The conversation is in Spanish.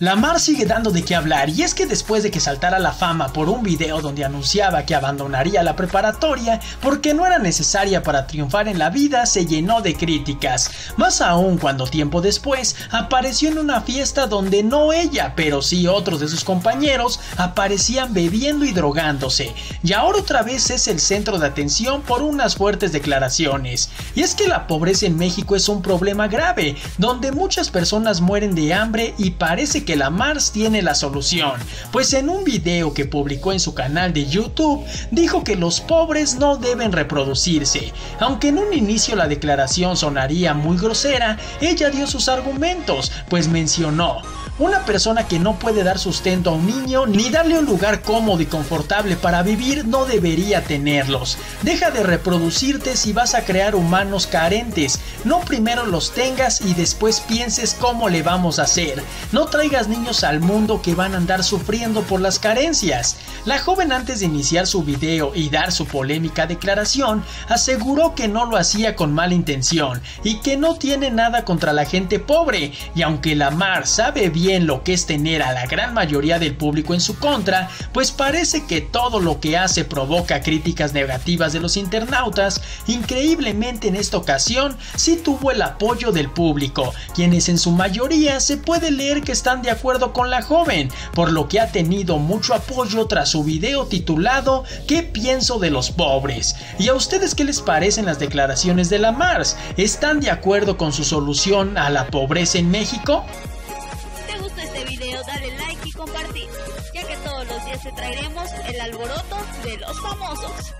La Mar sigue dando de qué hablar y es que después de que saltara la fama por un video donde anunciaba que abandonaría la preparatoria porque no era necesaria para triunfar en la vida, se llenó de críticas, más aún cuando tiempo después apareció en una fiesta donde no ella, pero sí otros de sus compañeros aparecían bebiendo y drogándose, y ahora otra vez es el centro de atención por unas fuertes declaraciones. Y es que la pobreza en México es un problema grave, donde muchas personas mueren de hambre y parece que la Mars tiene la solución, pues en un video que publicó en su canal de YouTube dijo que los pobres no deben reproducirse. Aunque en un inicio la declaración sonaría muy grosera, ella dio sus argumentos, pues mencionó una persona que no puede dar sustento a un niño ni darle un lugar cómodo y confortable para vivir no debería tenerlos. Deja de reproducirte si vas a crear humanos carentes. No primero los tengas y después pienses cómo le vamos a hacer. No traigas niños al mundo que van a andar sufriendo por las carencias. La joven antes de iniciar su video y dar su polémica declaración aseguró que no lo hacía con mala intención y que no tiene nada contra la gente pobre y aunque la Mar sabe bien lo que es tener a la gran mayoría del público en su contra, pues parece que todo lo que hace provoca críticas negativas de los internautas, increíblemente en esta ocasión sí tuvo el apoyo del público, quienes en su mayoría se puede leer que están de acuerdo con la joven, por lo que ha tenido mucho apoyo tras su video titulado ¿Qué pienso de los pobres? ¿Y a ustedes qué les parecen las declaraciones de la Mars? ¿Están de acuerdo con su solución a la pobreza en México? Y compartir, ya que todos los días te traeremos el alboroto de los famosos.